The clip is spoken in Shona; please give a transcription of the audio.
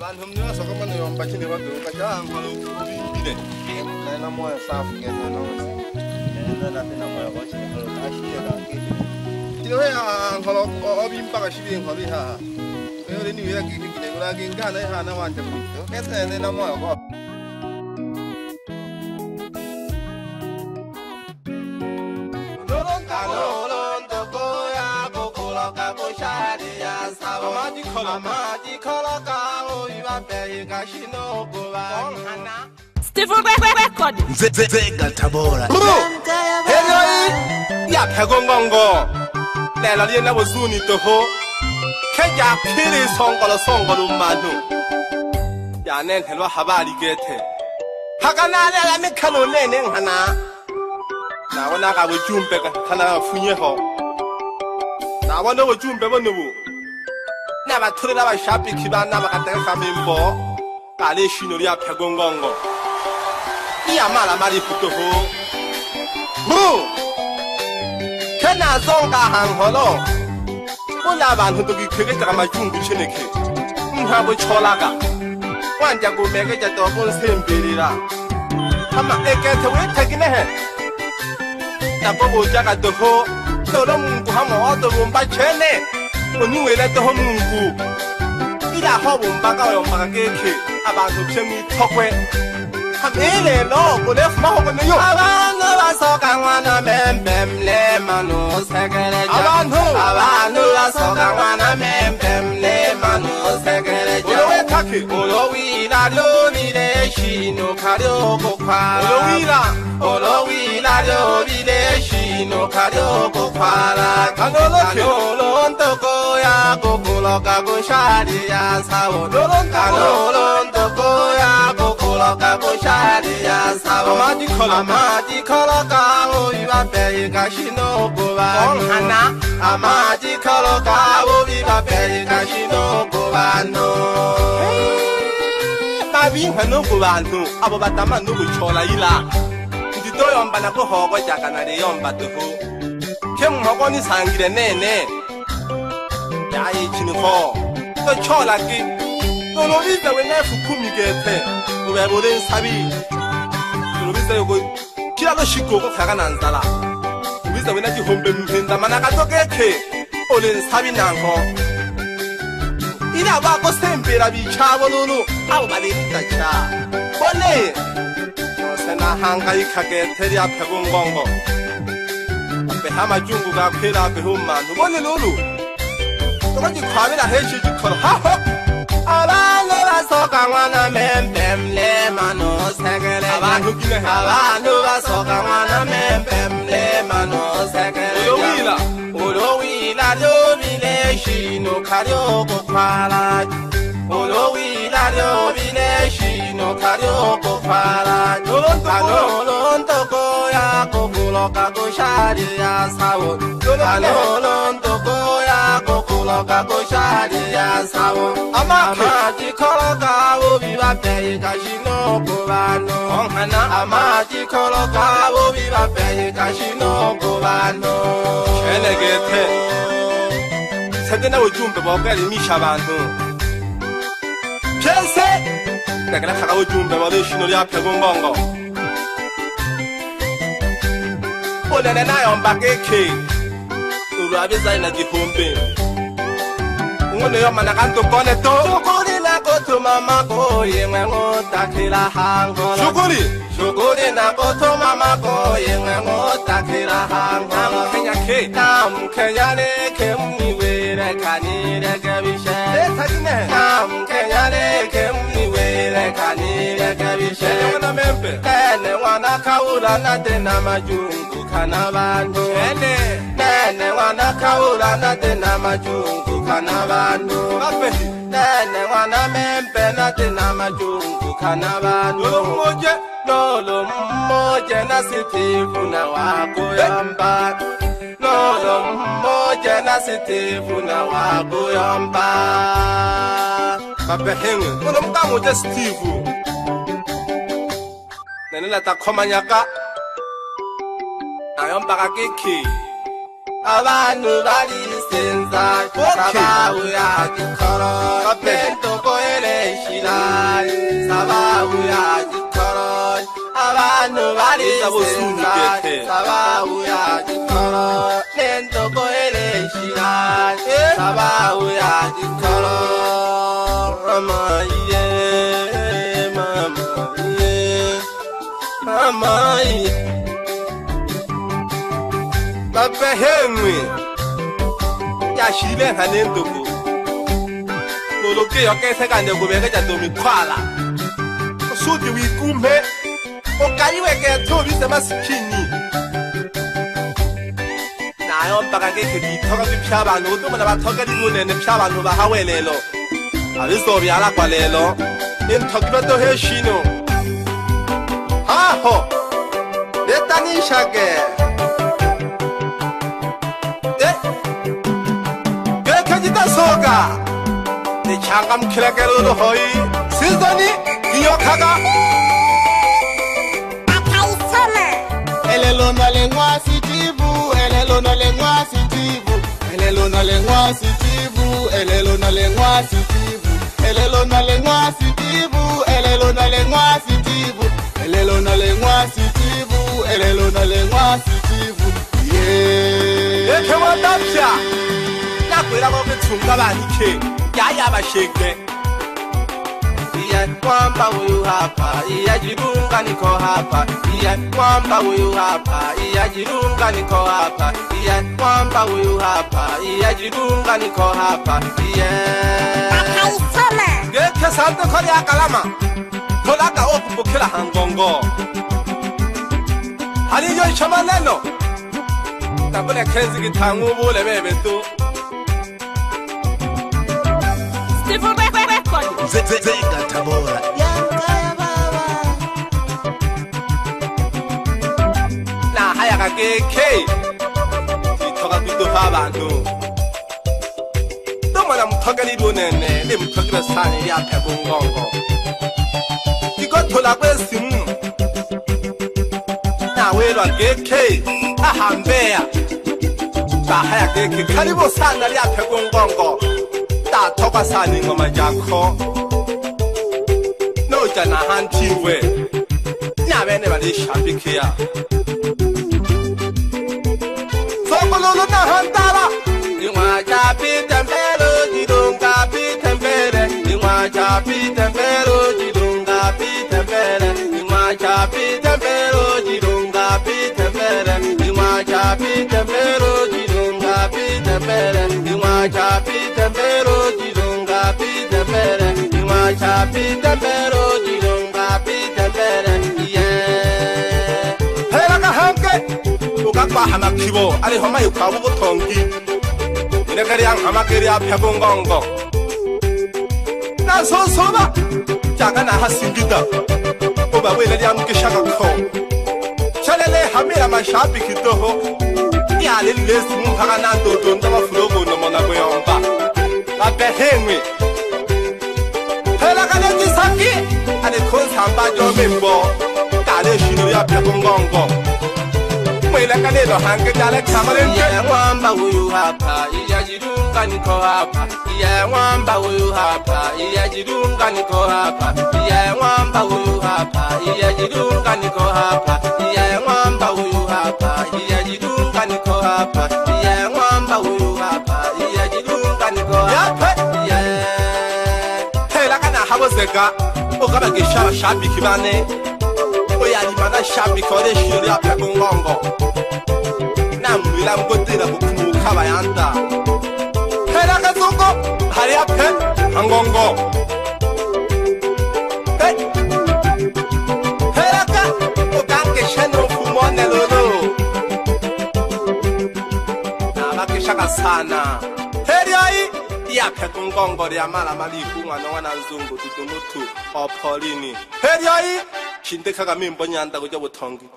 abantu nibasoka mano yombakine baduka cyangwa bibire kandi na moya safi keza nose kiriho yankora obimba gashiri nkora ihaha rero niwiragikigire uragingana ihana wanje mu byo kese ne na moya kwa heyoi yapheka ongongo lela liyena bozuni toho kejaphili songolo songolo mmanu yanenhelwa habaligethe hakanalela mikhelo lene ngana nabona kabojumbe kahana gafunyeho nabona bojumbe bonobo 뭐 나만 토리나만 샤피 키만 나만 같은 삼인보 까레 시누리야 백원건거 이야마라 말이 붙어호 무 캐나 송가 한호로 뭐나만 흔들기 그게 잠깐만 중부치네키 음하고 초라가 완자고 매개자 더본 셈비리라 아마 애깨한테 왜 타기네 해 나보고 자가 더호 너랑 공부하면 얻어본 바 쟤네 oniwelete ho mungu ila ho bombaka oyo mbaka keke abantu byemithokwe hamilelo kulefumahokweneyo abantu le manu bembemlema nusekeleja abantu abantu basoka mwana bembemlema nusekeleja ulowetake ulowila lobile shino kalyokokwala ulowila ulowila lobile shino kalyokokwala kanoloke kuloka kushari ya sawo kalolon toko ya kuloka kushari ya sawo amadi koloka amadi koloka oyi ba bẹ yi ka si amadi koloka oyi iba bẹ yi ka si n'oko ba nu. kabi hàn no, ba nu abobatama n'oko tsɔla yi la ntito kuhogo bana ko hɔn ko jakana de yɔn ba toho ke mɔgɔ dayi chinifo so chola ki tolo ize we nefu kumi gete uwe bode nsabi tolo ize yoko kila lo shiko ko kaga na nzala ize we nefu hombe mpenda manaka toke ke ole nsabi nanko ina ba ko sembe la bi cha bololo abo ba le ita cha bone yo sena hanga ikage teri ape bongongo ape hama jungu ga kwela ape homa no bone lolo tokoji kɔbila heshi ji kɔrɔ ha ho. a b'a noba sɔn ka ŋana mɛn bɛnbile ma n'o sɛgɛrɛ. a b'a nu gilɛ. a b'a noba sɔn ma n'o sɛgɛrɛ. olo wila. olo wila lobi le sinu kari o ko kpara. olo wila lobi le sinu kari o ko kpara. nolon togoya ko bulɔ ka ko sariya sago. nolon togoya. koloka tó ṣáàdì yá sáwọ́. Àmàkì àmàkì kọ́lọ́ka òbí bá bẹ̀yìn kàṣí náà kò bá nù. Ọ̀hánà àmàkì kọ́lọ́ka òbí bá bẹ̀yìn kàṣí náà kò bá nù. Ṣẹlẹ̀gẹ̀ tẹ̀. Sẹ́dínà ojú ń bẹ̀bọ̀ bẹ́ẹ̀ ni mí ṣàbànú. Ṣé Nagala kaka ojú ń bẹ̀bọ̀ lé ṣinú yá pẹ̀gún gbọ̀ngàn. ngolo yo mana kanto kone to Sukuri na koto mama ko yengwe ngo takira hangola Sukuri Sukuri na koto mama ko yengwe ngo takira hangola Kenya ke tam Kenya ne ke mniwele kanire ke bishe Leta jine Nam Kenya ne ke mniwele kanire ke bishe Kenya wana membe Kene wana kaula na dena majungu kana bandu Kene nene wana kaulana dena majungu kana vanu nene wana mempena dena majungu kana vanu nolo mmoje na sitivu na wakuyomba eh. nolo mmoje na sitivu na wakuyomba babehenge nolo mkamoje sitivu nene lata khomanyaka ayombaka kekhile abantu bari isenza sabauya gikoro kapendo koere ishirayo sabauya gikoro abantu bari isenza sabauya gikoro kapendo koere ishirayo sabauya gikoro rama iye mama iye mama iye. ife ha enwe yashile ngane ndogo nolokeyo kesekande kubekeja domikhwala usudi wikumbe ukayiwekethobise masikhini nayo mpaka ngekhe ndiyithoka kwipya bantu kutumana bathokela ibunene pya bantu bahawelelo abizobyala kwalelo inthokilweto heshino haho letanisha ke soka ni changam khilakelo lo hoi sizoni kinyokhaka akhaisoma elelona lengwa sitivu elelona lengwa sitivu elelona lengwa sitivu elelona lengwa sitivu elelona lengwa sitivu elelona lengwa sitivu elelona lengwa sitivu elelona lengwa sitivu yeah yekhwa tapsha yeah kwela ko ke tsunga ba hike ya ya ba sheke iya kwamba uyu hapa iya jirunga niko hapa iya kwamba uyu hapa iya jirunga niko hapa iya kwamba uyu hapa iya jirunga niko hapa iya akaisoma ngeke sante kwa ya kalama tolaka okubukira hangongo hali yo chama leno tabule kenzi kitangu bule bebe tu Ahambea, bahaya keke, kalibo sana liya pekwe ngongo thokwasana ingoma jakho nojana hantiwe nyabene balishambikhiya sokololo nahantala ingoma japitembelo jidonga pitembele ingoma japitembelo jidonga pitembele ingoma japitembelo jidonga pitembele ingoma japitembelo jidonga pitembele ingoma japitembelo tembere iwacha pitembero dilonga pitembere iye helakahanke ukakwahamakhibo alihoma hikwavu vuthongi inekeriyanghamakeriya phyakungongo nasosova janga naha singida uva vuyeleriyamukixaka kho xalele hamiya maxapi khitoho ihaleli lesi mumphaka na ndodoni ta mafulovonomonakuyomba kambe henwi ka n bajɔ min bɔ k'ale sinori ya bila ko ngɔngɔ kumele ka ne dɔ hanke dale kamalen tɛ. iye wọn bawo yo ha pa iye jidu nka ni kɔ ha pa iye wọn bawo yo ha pa iye jidu nka ni kɔ ha pa iye wọn bawo yo ha pa iye jidu nka ni kɔ ha pa iye wọn bawo mbokabagesha bashabiki bane oyalima nashabiki oreshiori apiaku ngongo namwira mgotera kukumuka bayanda hera kazungu hari ape angongo Sana. Nah. yake tungongorya mala maliku mwana wana nzungu tutumutu opholini heriyayi xindikha mimbo nyanda kuja vuthongi